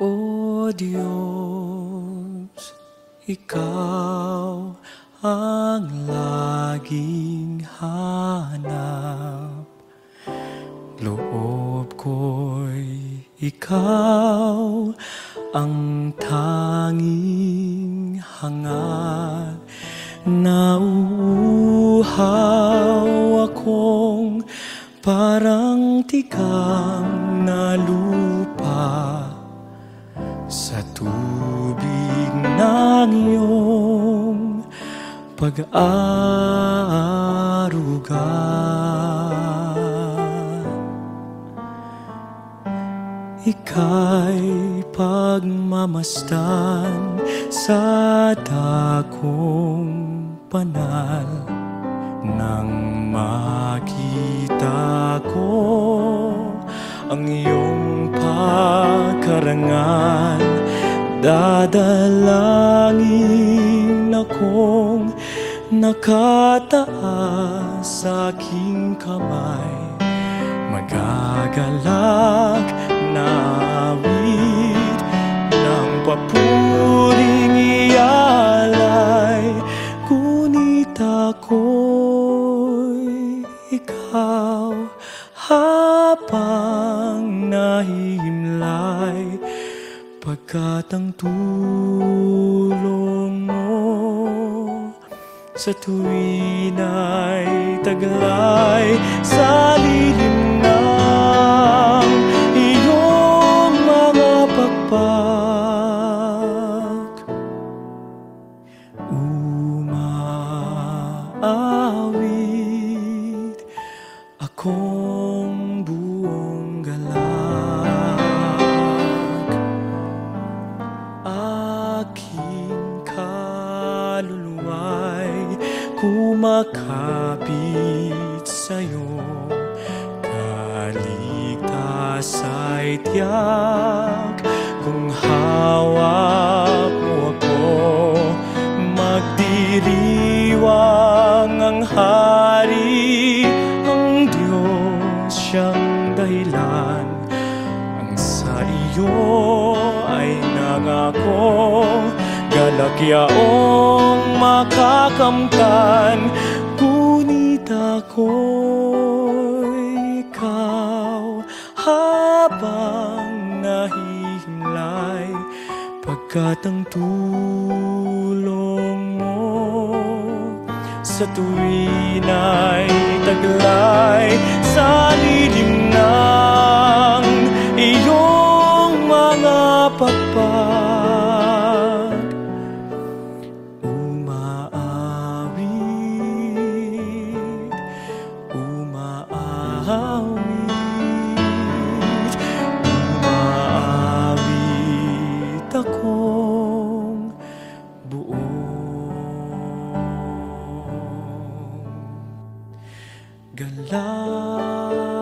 O Diyos, Ikaw ang laging hanap. Loob ko'y ikaw ang tanging hangat. Nauuhaw akong parang tikang pag-aaruga. Ika'y pagmamastan sa dakong panal Nang makita ko ang iyong pagkarangal Dadalangin akong nakataas sa aking kamay. Magagalak na awit ng papuring iyalay. Ngunit ako'y ikaw habang nahihimlay. Pagkat ang tulong mo sa tuwin ay taglay sa kumakapit sa'yo. Kaligtas ay tiyak. Kung hawak mo ako Magdiriwang ang hari. Ang Diyos siyang dahilan. Ang sa iyo ay nangako. Galagyaong nakakamtan Ngunit ako'y ikaw. Habang nahihimlay Pagkat ang tulong mo sa tuwin ay taglay Sa lilim ng iyong mga pagpapalay galaw